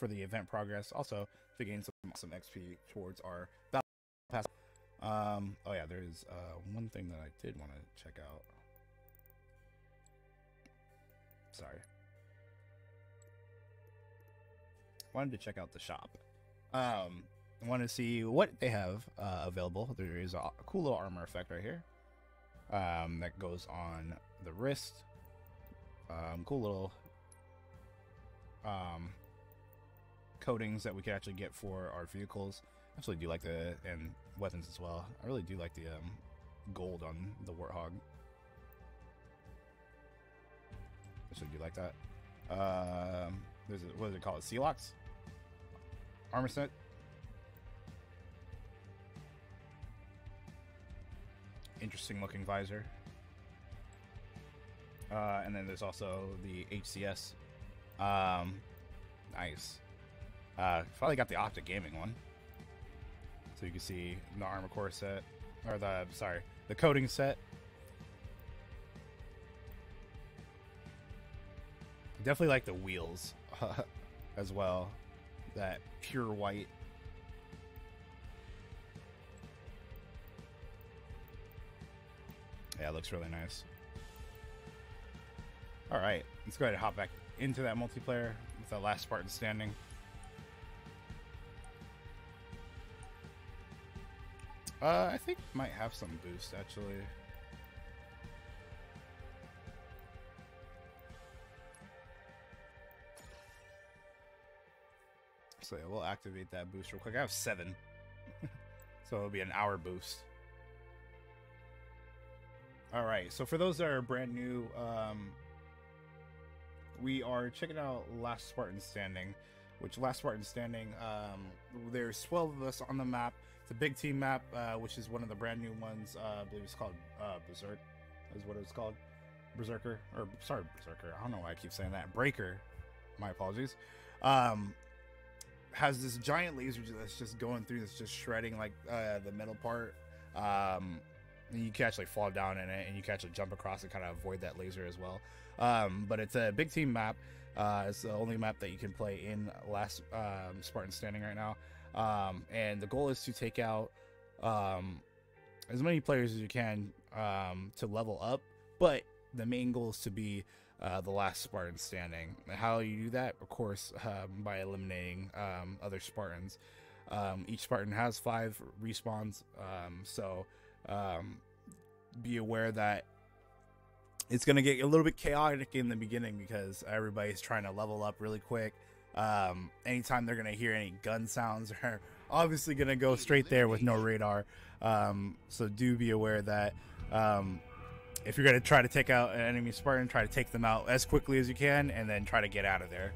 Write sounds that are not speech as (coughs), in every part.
for the event progress. Also, to gain some some XP towards our battle pass. Um, oh yeah, there's uh, one thing that I did want to check out. Sorry. Wanted to check out the shop. Um, want to see what they have uh, available. There is a cool little armor effect right here. Um, that goes on the wrist. Um, cool little um, coatings that we can actually get for our vehicles. I actually do like the and weapons as well. I really do like the um, gold on the warthog. Actually, do like that. Um, there's a, what is it called? Sealox armor set. Interesting looking visor. Uh, and then there's also the HCS. Um, nice. Uh, finally got the Optic Gaming one. So you can see the armor core set, or the sorry, the coating set. Definitely like the wheels (laughs) as well. That pure white. Yeah, it looks really nice. All right, let's go ahead and hop back into that multiplayer with that last Spartan standing. Uh, I think might have some boost actually. So yeah, we'll activate that boost real quick. I have seven, (laughs) so it'll be an hour boost. All right. So for those that are brand new, um, we are checking out Last Spartan Standing, which Last Spartan Standing, um, there's 12 of us on the map. A big team map, uh, which is one of the brand new ones. Uh, I believe it's called uh, Berserk, is what it's called. Berserker, or sorry, Berserker. I don't know why I keep saying that. Breaker. My apologies. Um, has this giant laser that's just going through, that's just shredding like uh, the middle part. Um, and you can actually fall down in it, and you can actually jump across and kind of avoid that laser as well. Um, but it's a big team map. Uh, it's the only map that you can play in Last um, Spartan Standing right now. Um, and the goal is to take out um, as many players as you can um, to level up. But the main goal is to be uh, the last Spartan standing. How you do that? Of course, um, by eliminating um, other Spartans. Um, each Spartan has five respawns, um, so um, be aware that it's going to get a little bit chaotic in the beginning because everybody's trying to level up really quick. Um, anytime they're to hear any gun sounds, (laughs) they're obviously to go straight there with no radar. Um, so do be aware that um, if you're to try to take out an enemy Spartan, try to take them out as quickly as you can and then try to get out of there.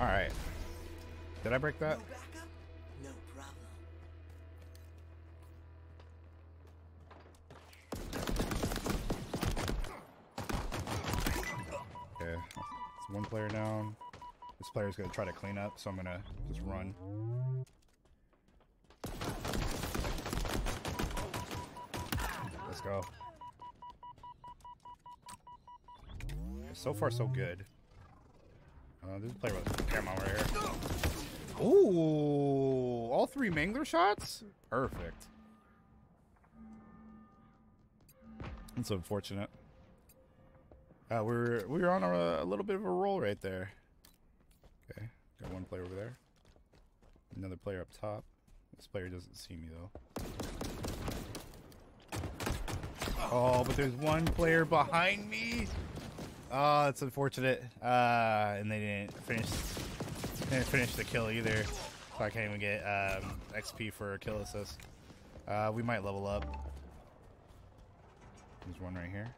All right. Did I break that? One player down. This player's gonna try to clean up, so I'm gonna just run. Let's go. So far, so good. Uh, this player with camera right here. Ooh, all three Mangler shots? Perfect. That's unfortunate. Uh, we're we were on a, a little bit of a roll right there. Okay, got one player over there. Another player up top. This player doesn't see me though. Oh, but there's one player behind me. Oh, that's unfortunate. Uh, and they didn't finish didn't finish the kill either. So I can't even get um, XP for a kill assist. Uh, we might level up. There's one right here.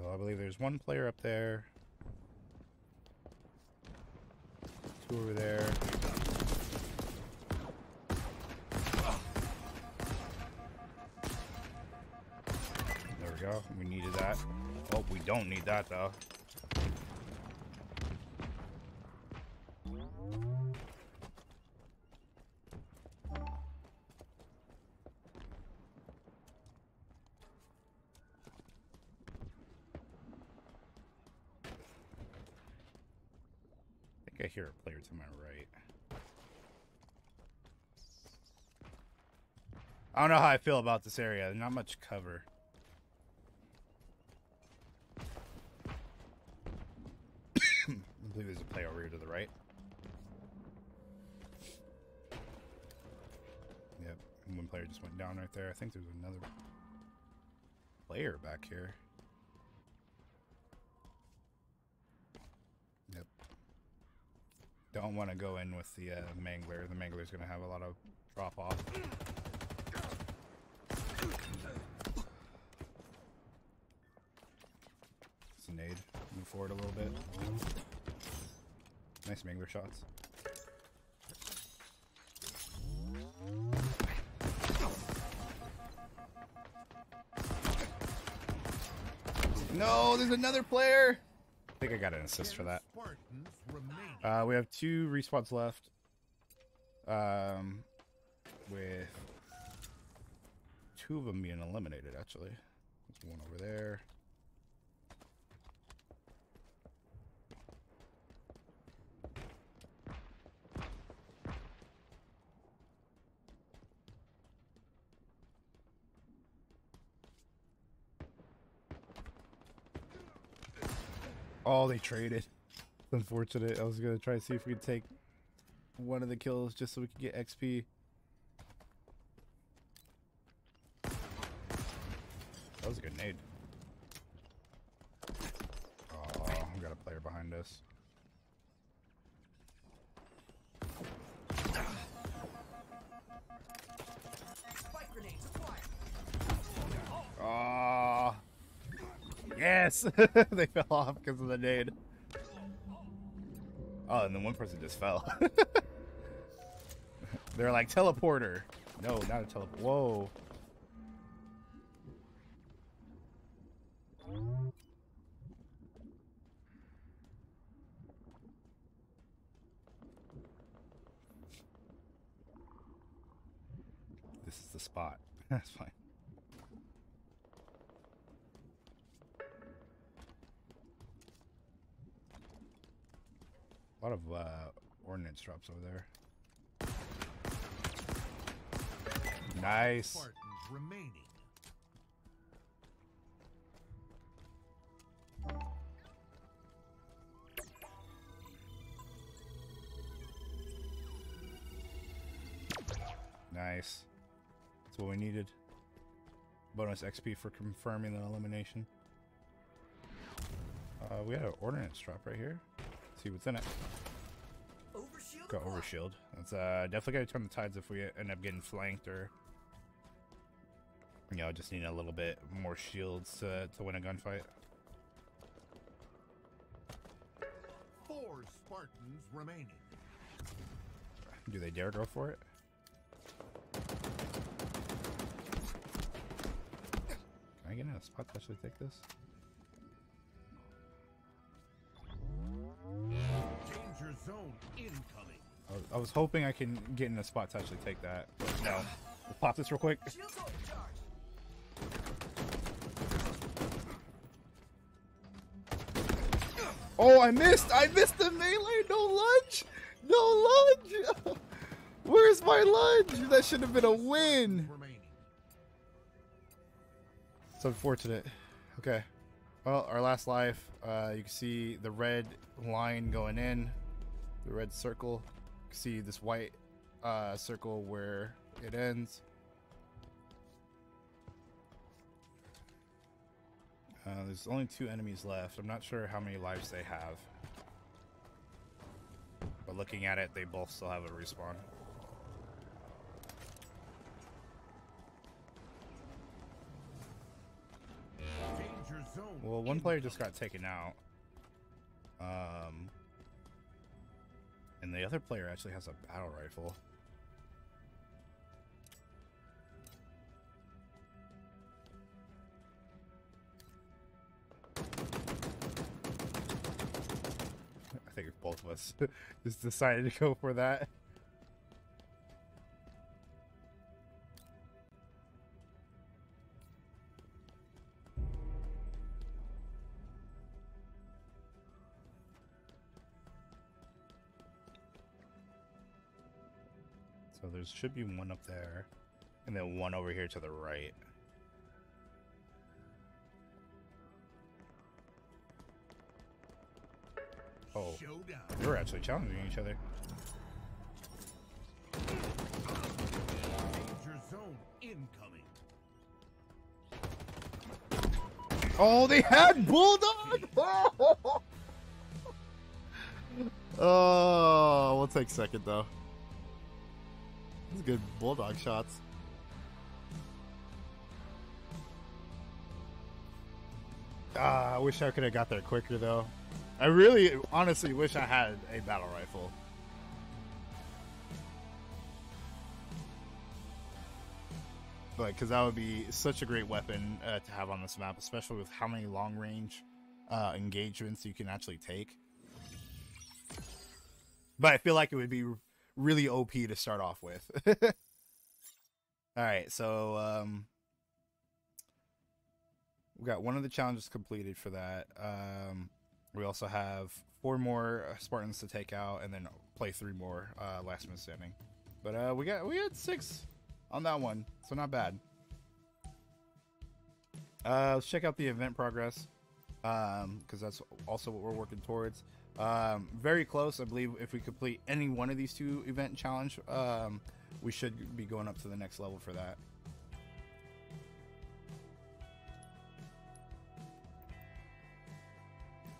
So I believe there's one player up there. Two over there. There we go. We needed that. Hope we don't need that though. Hear a player to my right. I don't know how I feel about this area. Not much cover. (coughs) I believe there's a player over here to the right. Yep, one player just went down right there. I think there's another player back here. Don't want to go in with the uh, Mangler. The Mangler's going to have a lot of drop off. It's a nade. Move forward a little bit. Nice Mangler shots. No, there's another player. I think I got an assist for that. Uh, we have two respawns left. Um, with two of them being eliminated, actually. There's one over there. Oh, they traded. It's unfortunate. I was gonna try to see if we could take one of the kills just so we could get XP. That was a good nade. Oh, we got a player behind us. Spike grenades acquired. Oh, yes! (laughs) they fell off because of the nade. Oh, and then one person just fell. (laughs) They're like teleporter. No, not a teleport. Whoa. This is the spot. (laughs) That's fine. Lot of uh, ordnance drops over there. Nice. Spartans remaining. Nice. That's what we needed. Bonus XP for confirming the elimination. Uh, we got an ordnance drop right here. See what's in it. Overshield. Got overshield. That's uh, definitely going to turn the tides if we end up getting flanked or you know, just need a little bit more shields to, to win a gunfight. Four Spartans remaining. Do they dare go for it? Can I get in a spot to actually take this? Zone incoming. I was, hoping I can get in a spot to actually take that. But no. Let's pop this real quick. Oh, I missed! I missed the melee! No lunge! No lunge! (laughs) Where's my lunge? That should have been a win! It's unfortunate. Okay. Well, our last life, uh, you can see the red line going in, the red circle. See this white uh, circle where it ends. Uh, there's only two enemies left. I'm not sure how many lives they have. But looking at it, they both still have a respawn. Well, one player just got taken out. Um, and the other player actually has a battle rifle. I think both of us (laughs) just decided to go for that. Should be one up there, and then one over here to the right. Oh, Showdown. you're actually challenging each other. Danger zone incoming. Oh, they had Bulldog! (laughs) oh, we'll take second, though. Good Bulldog shots. Ah, I wish I could have got there quicker, though. I really, honestly wish I had a battle rifle. But because that would be such a great weapon uh, to have on this map, especially with how many long range uh, engagements you can actually take. But I feel like it would be really OP to start off with. (laughs) All right, so um, we got one of the challenges completed for that. Um, we also have four more uh, Spartans to take out, and then play three more uh, last man standing. But uh, we got we had six on that one, so not bad. Uh, let's check out the event progress, because that's also what we're working towards. Um, very close, I believe. If we complete any one of these two event challenge, um, we should be going up to the next level for that.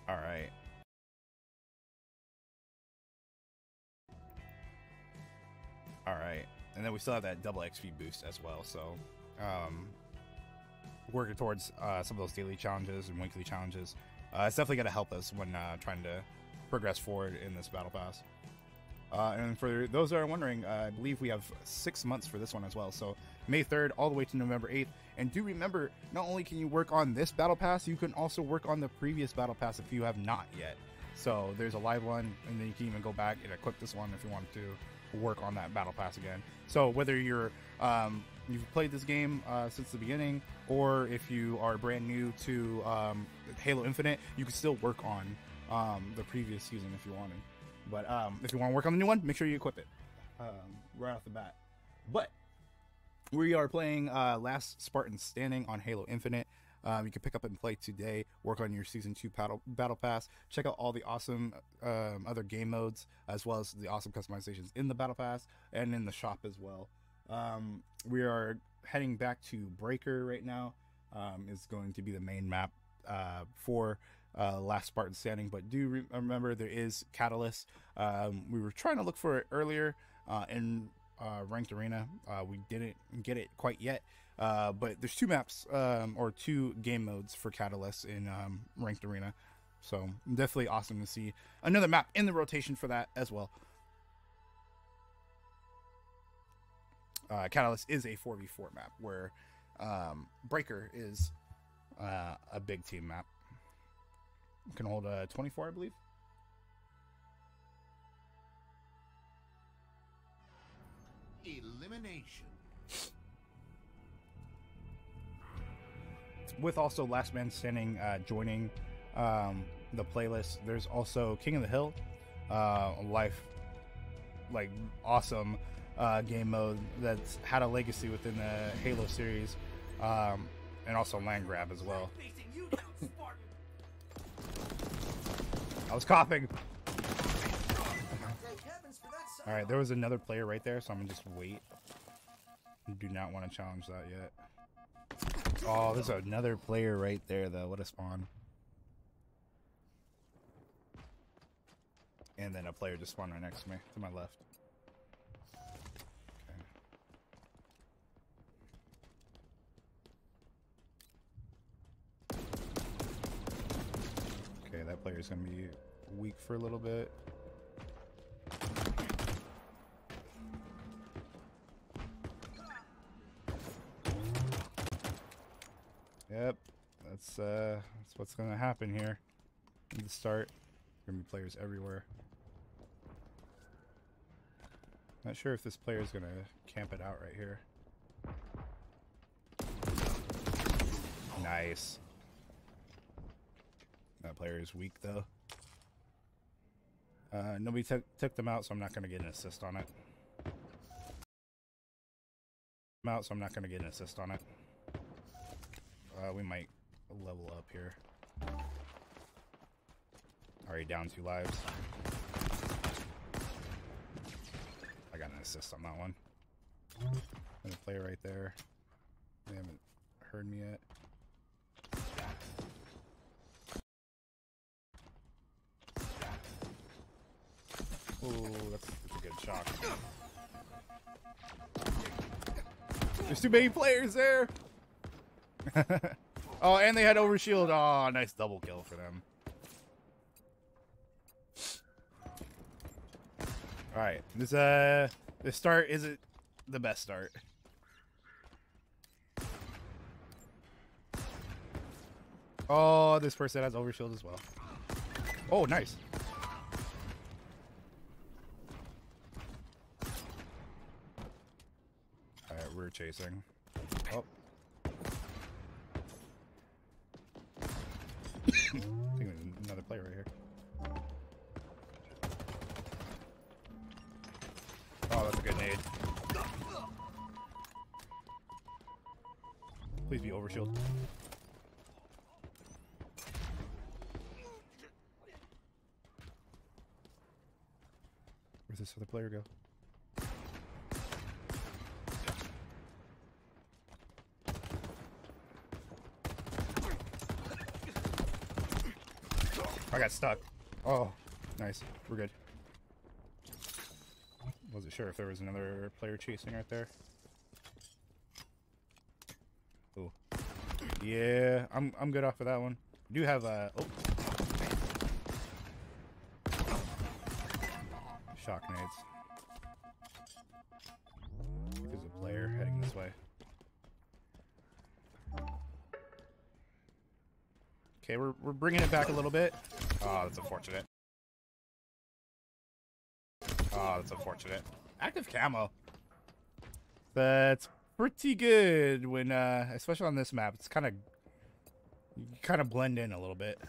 All right. All right, and then we still have that double XP boost as well. So, um, working towards uh, some of those daily challenges and weekly challenges. Uh, it's definitely going to help us when uh, trying to progress forward in this battle pass. Uh, and for those that are wondering, uh, I believe we have six months for this one as well. So May 3rd all the way to November 8th. And do remember, not only can you work on this battle pass, you can also work on the previous battle pass if you have not yet. So there's a live one, and then you can even go back and equip this one if you want to work on that battle pass again. So whether you're um, you've played this game uh, since the beginning, or if you are brand new to um, Halo Infinite, you can still work on um, the previous season if you wanted. But um, if you want to work on the new one, make sure you equip it um, right off the bat. But we are playing uh, Last Spartan Standing on Halo Infinite. Um, you can pick up and play today. Work on your season two battle battle pass. Check out all the awesome um, other game modes as well as the awesome customizations in the battle pass and in the shop as well. Um, we are heading back to Breaker right now. Um, is going to be the main map uh, for uh, Last Spartan Standing. But do re- remember there is Catalyst. Um, we were trying to look for it earlier uh, in uh, Ranked Arena. Uh, we didn't get it quite yet. Uh, but there's two maps um, or two game modes for Catalyst in um, Ranked Arena. So definitely awesome to see another map in the rotation for that as well. Uh, Catalyst is a 4v4 map where um, Breaker is uh, a big team map. Can hold a 24, I believe. Elimination. with also Last Man Standing uh, joining um, the playlist. There's also King of the Hill, uh, life, like awesome uh, game mode that's had a legacy within the Halo series, um, and also land grab as well. (laughs) I was coughing. All right, there was another player right there, so I'm gonna just wait. Do not want to challenge that yet. Oh, there's another player right there, though. What a spawn. And then a player just spawned right next to me, to my left. Okay, that player's gonna be weak for a little bit. Yep, that's uh, that's what's gonna happen here. In the start, gonna be players everywhere. Not sure if this player is gonna camp it out right here. Nice. That player is weak though. Uh, nobody took took them out, so I'm not gonna get an assist on it. I'm out, so I'm not gonna get an assist on it. Uh, we might level up here. Already down two lives. I got an assist on that one. And a player right there. They haven't heard me yet. Ooh, that's, that's a good shot. There's too many players there. (laughs) oh, and they had overshield. Oh, nice double kill for them. All right, this uh, the start isn't the best start. Oh, this person has overshield as well. Oh, nice. All right, we're chasing. Oh. I (coughs) think there's another player right here. Oh, that's a good nade. Please be overshield. Where'd this other player go? I got stuck. Oh, nice. We're good. Wasn't sure if there was another player chasing right there. Ooh. Yeah, I'm I'm good off of that one. Do have a oh. Shock nades. There's a player heading this way. Okay, we're we're bringing it back a little bit. Oh, that's unfortunate. Oh, that's unfortunate. Active camo. That's pretty good when, uh, especially on this map. It's kind of, you kind of blend in a little bit.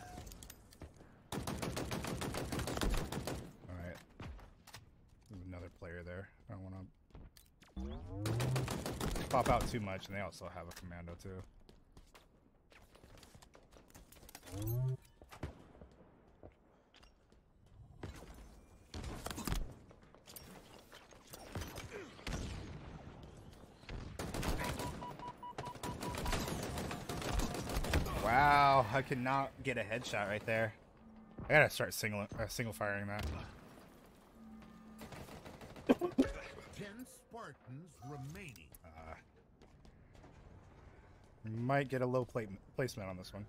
All right. There's another player there. I don't want to pop out too much, and they also have a commando too. Wow, I could not get a headshot right there. I gotta start single uh, single firing that. Ten Spartans remaining. Uh, might get a low plate placement on this one.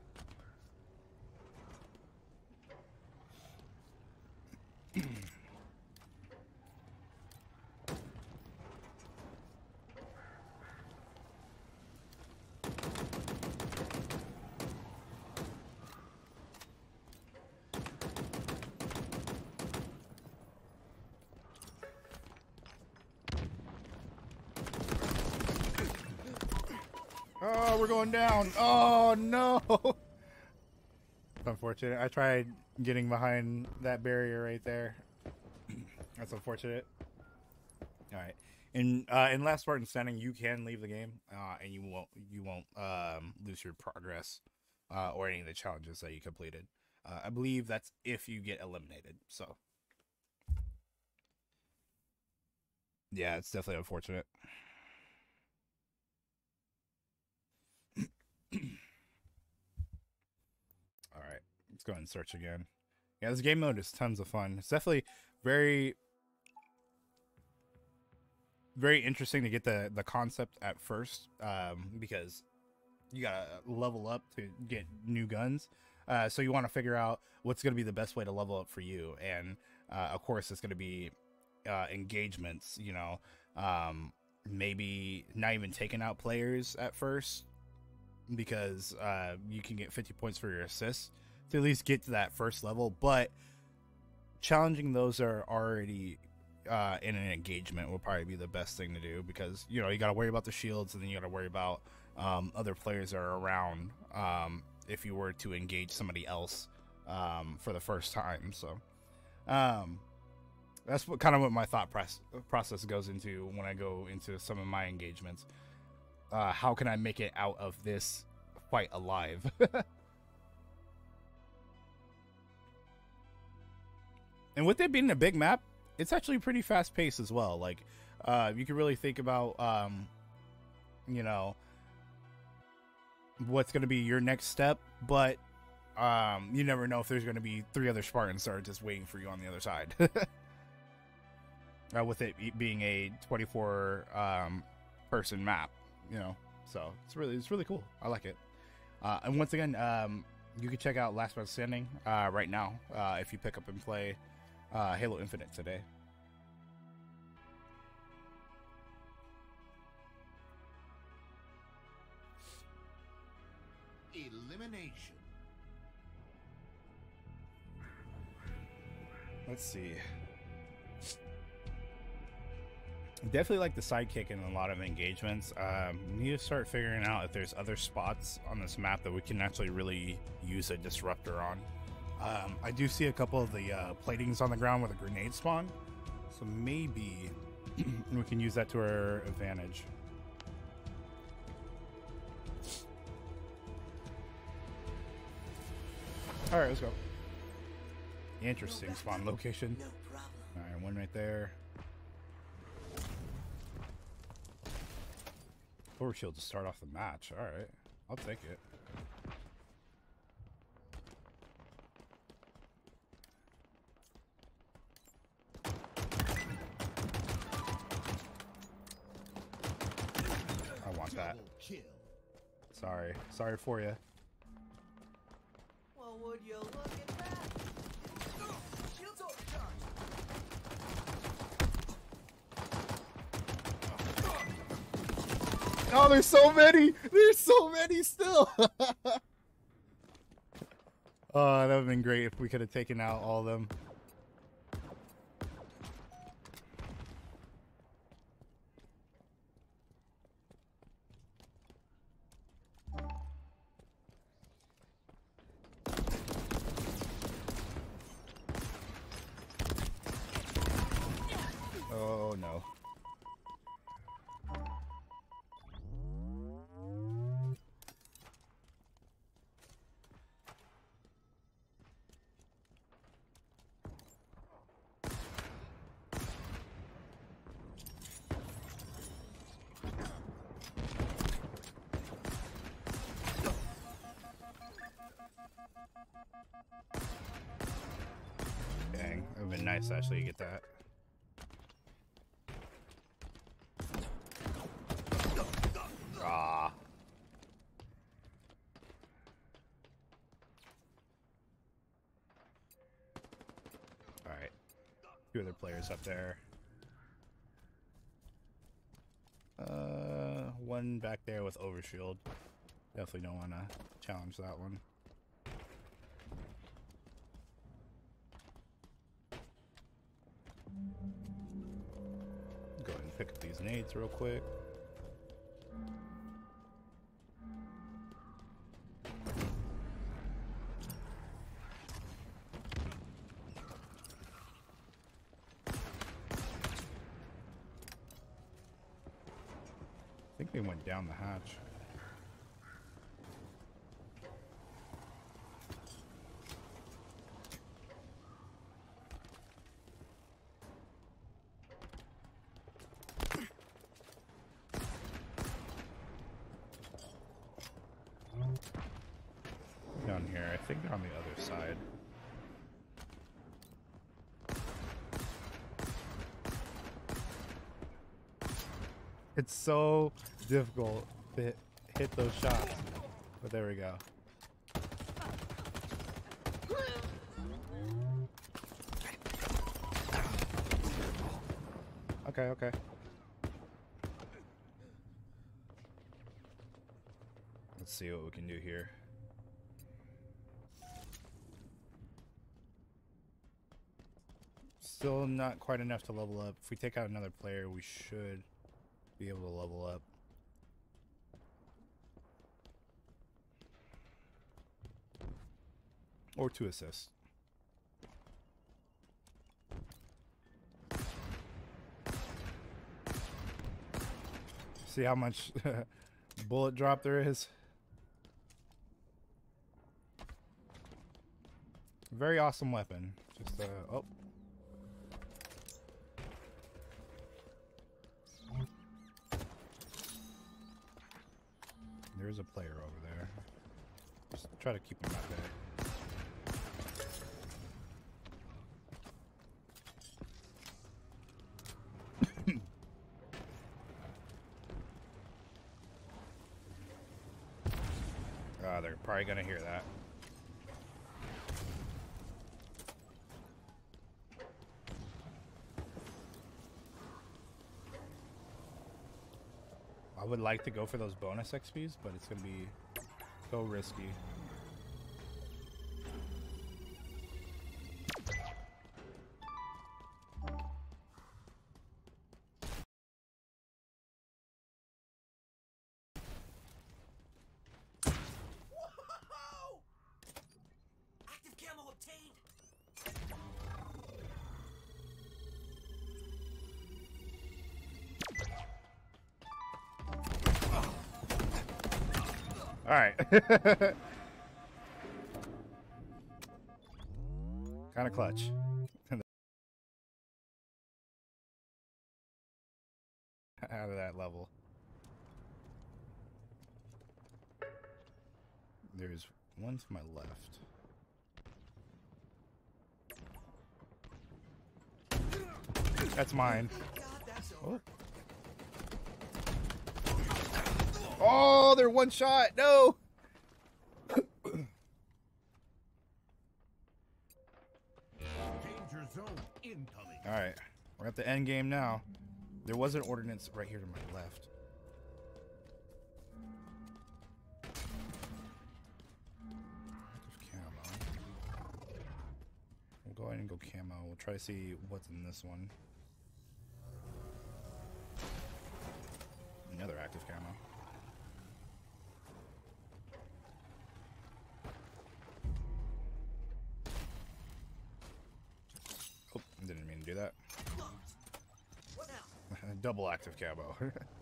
Oh, we're going down. Oh no. (laughs) Unfortunate. I tried getting behind that barrier right there. (clears throat) That's unfortunate. All right. In uh, in last Spartan standing, you can leave the game, uh, and you won't you won't um, lose your progress uh, or any of the challenges that you completed. Uh, I believe that's if you get eliminated. So, yeah, it's definitely unfortunate. All right, let's go ahead and search again. Yeah, this game mode is tons of fun. It's definitely very, very interesting to get the the concept at first, um, because you gotta level up to get new guns. Uh, so you want to figure out what's gonna be the best way to level up for you, and uh, of course, it's gonna be uh, engagements. You know, um, maybe not even taking out players at first because uh, you can get 50 points for your assists to at least get to that first level. But challenging those are already uh, in an engagement will probably be the best thing to do because you know you got to worry about the shields and then you got to worry about um, other players that are around um, if you were to engage somebody else um, for the first time. So um, that's what kind of what my thought process goes into when I go into some of my engagements. Uh, how can I make it out of this fight alive? (laughs) and with it being a big map, it's actually pretty fast paced as well. Like, uh, you can really think about, um, you know, what's going to be your next step, but um, you never know if there's going to be three other Spartans that are just waiting for you on the other side. (laughs) uh, with it being a 24 um, person map, you know, so it's really it's really cool. I like it. Uh, and once again, um, you can check out Last Man Standing uh, right now uh, if you pick up and play uh, Halo Infinite today. Elimination. Let's see. Definitely like the sidekick in a lot of engagements. Um, need to start figuring out if there's other spots on this map that we can actually really use a disruptor on. Um, I do see a couple of the uh, platings on the ground with a grenade spawn, so maybe (clears throat) we can use that to our advantage. All right, let's go. Interesting spawn location. No problem. All right, one right there. Forward shield to start off the match. All right, I'll take it. I want that. Double kill. Sorry, sorry for you. Well, would you look at that? Shields overcharged. Oh, there's so many. There's so many still. (laughs) oh, that would have been great if we could have taken out all of them. Have been nice actually get that. Ah. Alright. Two other players up there. Uh, one back there with overshield. Definitely don't want to challenge that one. Go ahead and pick up these nades real quick. I think they went down the hatch. Down here, I think they're on the other side. It's so difficult to hit, those shots. But there we go. Okay, okay. Let's see what we can do here. Still not quite enough to level up. If we take out another player, we should be able to level up. Or to assist. See how much (laughs) bullet drop there is? Very awesome weapon. Just uh oh. There's a player over there. Just try to keep him at there. (coughs) Ah, they're probably gonna hear that. Would like to go for those bonus XPs, but it's gonna be so risky. Whoa! Active camo obtained. All right. (laughs) kind of clutch. (laughs) Out of that level. There's one to my left. That's mine. Oh God, that's oh. over. Oh. Oh, they're one shot. No. Danger zone incoming. All right, we're at the end game now. There was an ordnance right here to my left. Active camo. We'll go ahead and go camo. We'll try to see what's in this one. Another active camo. Oh, didn't mean to do that. Closed. What now? Double active camo. (laughs)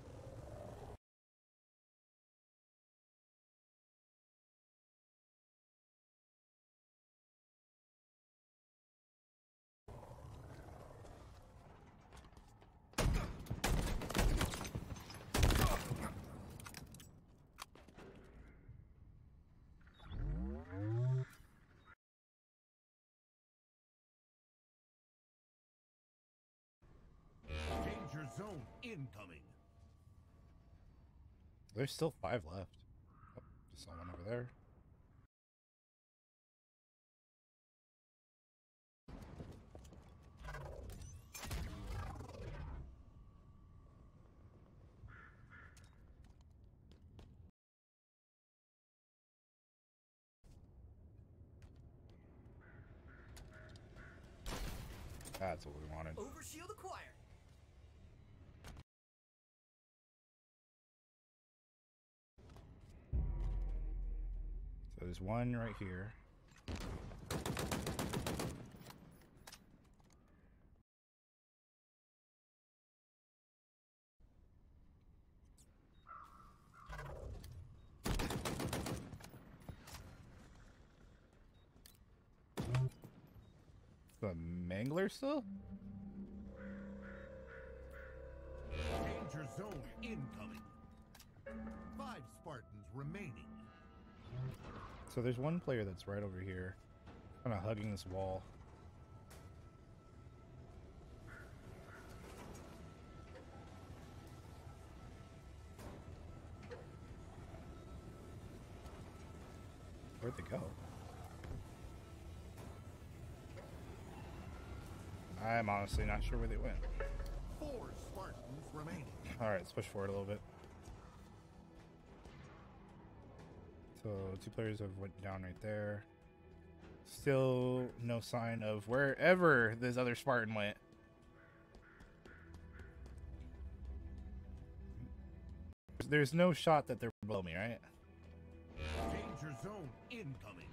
There's still five left. Oh, just saw one over there. There's one right here. The mangler still? Danger zone incoming. Five Spartans remaining. So there's one player that's right over here, kind of hugging this wall. Where'd they go? I'm honestly not sure where they went. Four Spartans remaining. All right, let's push forward a little bit. So two players have went down right there. Still no sign of wherever this other Spartan went. There's no shot that they're below me, right? Danger zone incoming.